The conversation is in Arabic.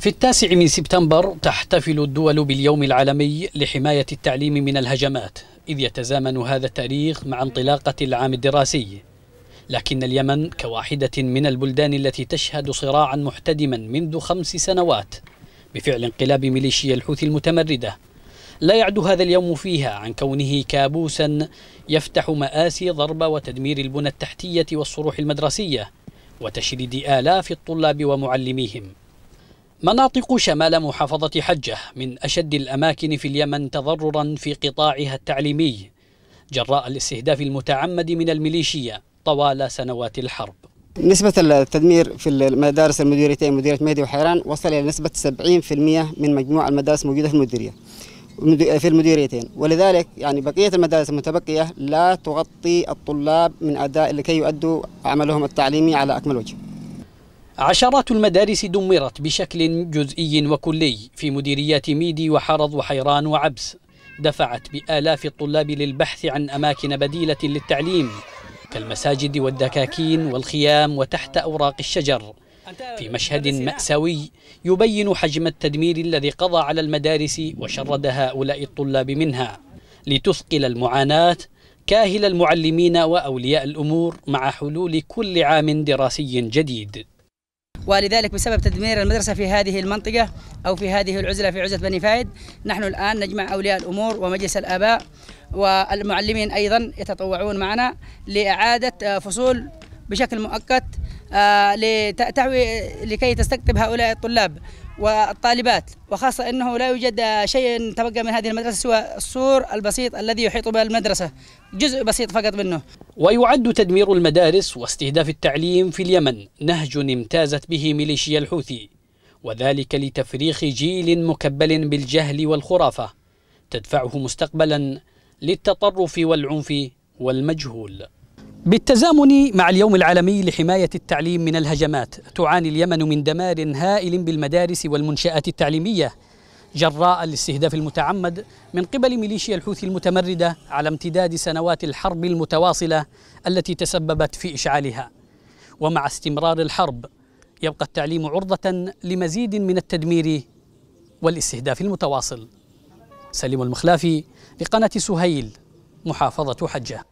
في التاسع من سبتمبر تحتفل الدول باليوم العالمي لحماية التعليم من الهجمات إذ يتزامن هذا التاريخ مع انطلاقة العام الدراسي. لكن اليمن كواحدة من البلدان التي تشهد صراعا محتدما منذ خمس سنوات بفعل انقلاب ميليشيا الحوثي المتمردة. لا يعد هذا اليوم فيها عن كونه كابوسا يفتح مآسي ضرب وتدمير البنى التحتية والصروح المدرسية وتشريد آلاف الطلاب ومعلميهم. مناطق شمال محافظة حجة من أشد الأماكن في اليمن تضررا في قطاعها التعليمي جراء الاستهداف المتعمد من الميليشيا طوال سنوات الحرب. نسبة التدمير في المدارس المديريتين مديرية مهدي وحيران وصل إلى نسبة 70% من مجموع المدارس الموجودة في المديرية في المديريتين. ولذلك يعني بقية المدارس المتبقية لا تغطي الطلاب من أداء لكي يؤدوا عملهم التعليمي على أكمل وجه. عشرات المدارس دمرت بشكل جزئي وكلي في مديريات ميدي وحرض وحيران وعبس. دفعت بآلاف الطلاب للبحث عن أماكن بديلة للتعليم كالمساجد والدكاكين والخيام وتحت أوراق الشجر. في مشهد مأساوي يبين حجم التدمير الذي قضى على المدارس وشرد هؤلاء الطلاب منها. لتثقل المعاناة كاهل المعلمين وأولياء الأمور مع حلول كل عام دراسي جديد. ولذلك بسبب تدمير المدرسة في هذه المنطقة أو في هذه العزلة في عزلة بني فايد نحن الآن نجمع أولياء الأمور ومجلس الآباء والمعلمين أيضا يتطوعون معنا لإعادة فصول بشكل مؤقت لتعوي لكي تستقطب هؤلاء الطلاب. والطالبات وخاصة أنه لا يوجد شيء تبقى من هذه المدرسة سوى السور البسيط الذي يحيط بها المدرسة جزء بسيط فقط منه. ويعد تدمير المدارس واستهداف التعليم في اليمن نهج امتازت به ميليشيا الحوثي وذلك لتفريخ جيل مكبل بالجهل والخرافة تدفعه مستقبلا للتطرف والعنف والمجهول. بالتزامن مع اليوم العالمي لحماية التعليم من الهجمات تعاني اليمن من دمار هائل بالمدارس والمنشآت التعليمية. جراء الاستهداف المتعمد من قبل ميليشيا الحوثي المتمردة على امتداد سنوات الحرب المتواصلة التي تسببت في إشعالها. ومع استمرار الحرب يبقى التعليم عرضة لمزيد من التدمير والاستهداف المتواصل. سليم المخلافي لقناة سهيل محافظة حجة.